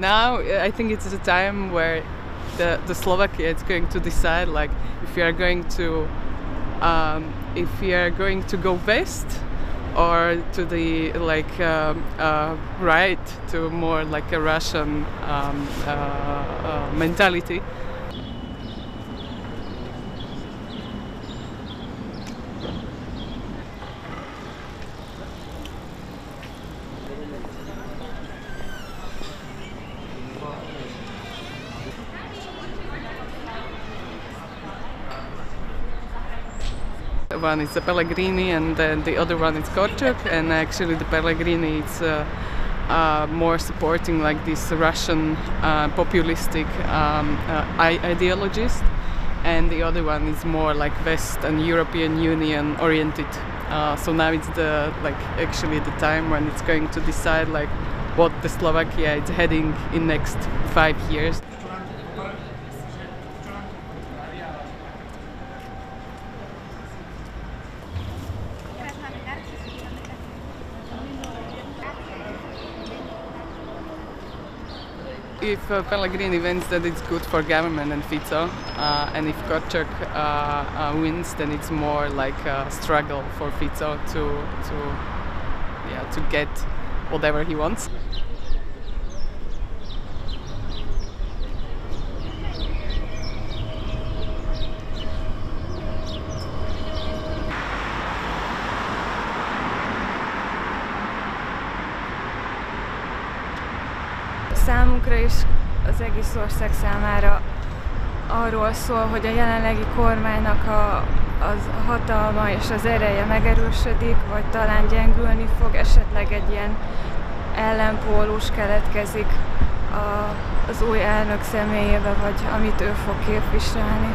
now I think it's a time where the, the Slovakia is going to decide like if we are going to um, if we are going to go west or to the like um, uh, right to more like a Russian um, uh, uh, mentality. One is the Pellegrini and then the other one is Korčok and actually the Pellegrini is uh, uh, more supporting like this Russian uh, populistic um, uh, ideologist and the other one is more like West and European Union oriented. So now it's the like actually the time when it's going to decide like what the Slovakia is heading in next five years. If uh, Pellegrini wins, then it's good for government and Fico, uh, and if Korčok uh, uh, wins, then it's more like a struggle for Fico to to yeah to get whatever he wants. Számunkra is az egész ország számára arról szól, hogy a jelenlegi kormánynak a, az hatalma és az ereje megerősödik, vagy talán gyengülni fog, esetleg egy ilyen ellenpólus keletkezik a, az új elnök személyébe, vagy amit ő fog képviselni.